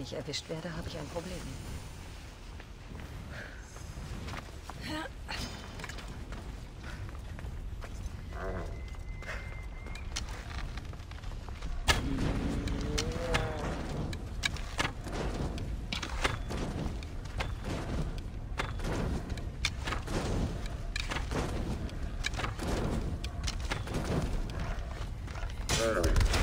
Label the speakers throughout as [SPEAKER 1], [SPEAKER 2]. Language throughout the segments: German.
[SPEAKER 1] Wenn ich erwischt werde, habe ich ein Problem. Thank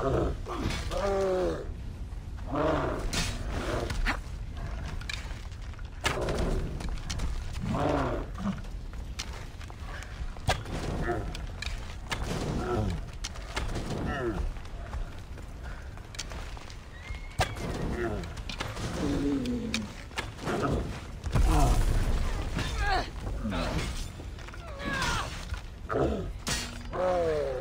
[SPEAKER 1] No. Oh.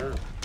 [SPEAKER 1] Yeah.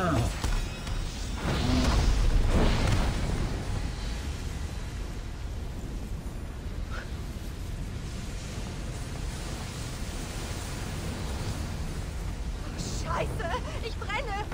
[SPEAKER 2] Scheiße, ich brenne!